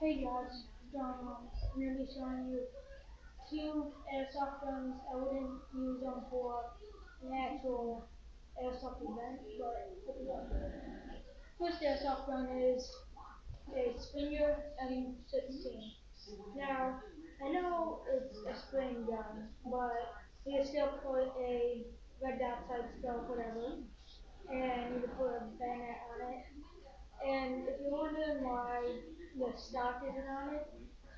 Hey guys, um, I'm gonna be showing you two airsoft guns. I wouldn't use them for an actual airsoft event, but you. First airsoft gun is a Springer M16. Now, I know it's a spring gun, but you can still put a red dot sight scope, whatever, and you can put a bayonet on it. And if why the stock isn't on it,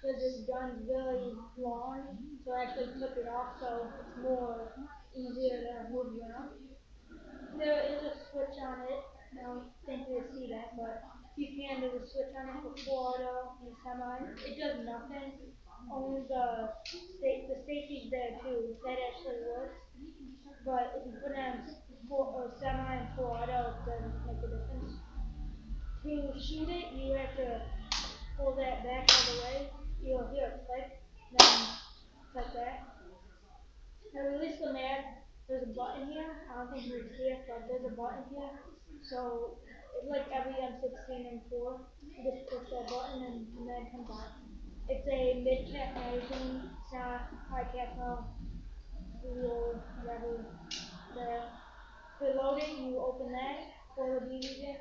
because this gun's really long, so I actually took it off so it's more easier to move you around. There is a switch on it, I don't think you'll see that, but you can, there's a switch on it for auto and semi. It does nothing, only the sta- the safety's there too, that actually works. But if you put it on or semi and full auto, it doesn't make a difference. To shoot it, you have to pull that back all the way. You'll hear it click, then like that. Now release the mag. There's a button here. I don't think you can see it, but there's a button here. So it's like every M16 and 4. You just push that button and the mag comes out. It's a mid cap magazine. It's not high cap no. Real whatever. To load it, you open that, pull the BBs in,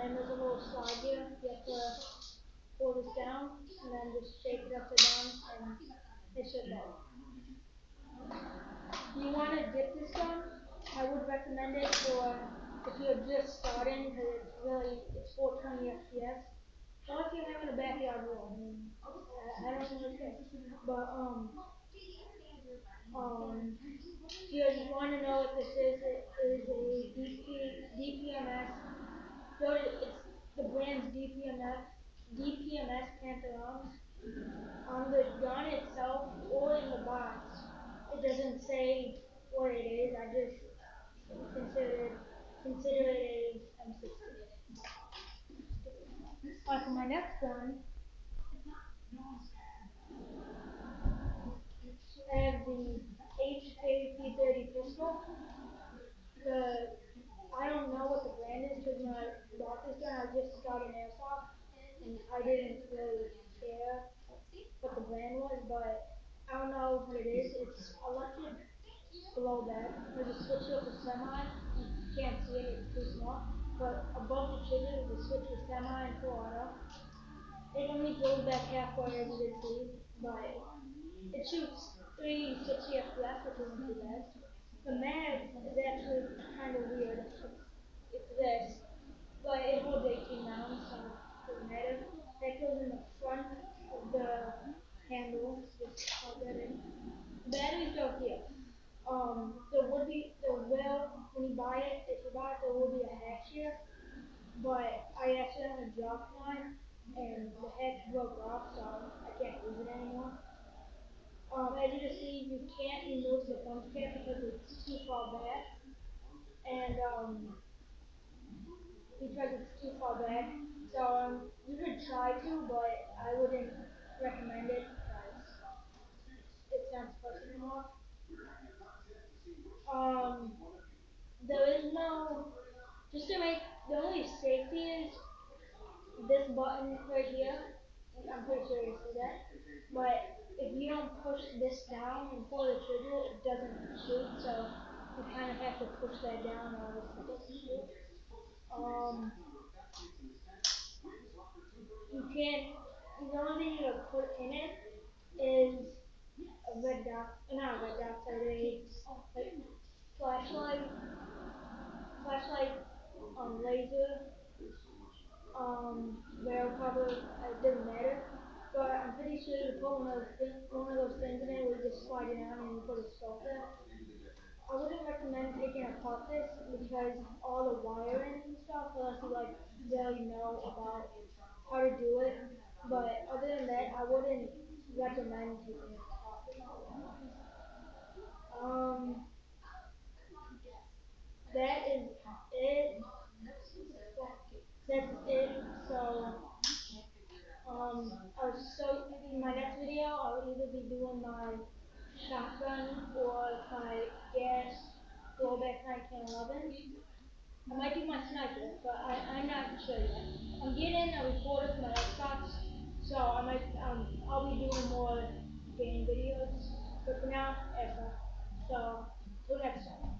and there's a little slide here. You have to pull this down, and then just shake it upside down, and it should go. You want to dip this gun? I would recommend it for if you're just starting, because it's really, it's 420 FPS. Or if you're having a backyard room, I mean, I, don't know what. But, um, um, if you want to know what this is, it is a DP, DPMS. So it- it's the brand's DPMS, DPMS Panther. On the gun itself or in the box, it doesn't say what it is. I just consider consider it a M16. Uh, for my next gun, I have the HKP30 pistol. The I don't know what the brand is because when I bought this gun, I just got an airsoft and I didn't really care what the brand was, but I don't know what it is. It's electric below that. There's a switch here for semi. You can't see it, it's too small. But above the trigger is a switch with semi and full auto. It only goes back halfway as you can see, but it shoots 360 FPS, which isn't too bad. The mag is actually kind of weird. It's this, but it holds 18 rounds, so it doesn't matter. That goes in the front of the handle, just plug that in. The batteries go here. Um, there would be, there will, when you buy it, if you buy it, there will be a hatch here. But I accidentally dropped mine, and the hatch broke off, so I can't use it anymore. Um, as you can see, you can't remove the bump cap because it's too far back. And, um, because it's too far back. So, um, you could try to, but I wouldn't recommend it because it's not supposed to come off. Um, there is no, just to make, the only safety is this button right here. I'm pretty sure you see that. But if you don't push this down and pull the trigger, it doesn't shoot. So you kind of have to push that down or it doesn't shoot. Um, you can't. The only thing you can put in it is a red dot, not a red dot, but a flashlight, flashlight, um, laser, um, barrel cover. It doesn't matter. But I'm pretty sure you put one of those things, one of those things in it where just slide it down and put a scope there. I wouldn't recommend taking apart this because all the wiring and stuff, unless you like really know about how to do it. But other than that, I wouldn't recommend taking it apart. Um, that is it. That's it. So, um, I was so in my next video, I will either be doing my shotgun or my gas blowback 1911. I might do my sniper, but I, I'm not sure yet. I'm getting a report of my Xbox, so I might um I'll be doing more game videos. But for now, ever. So till next time.